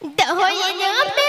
等会儿也能。